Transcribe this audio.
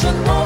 should know.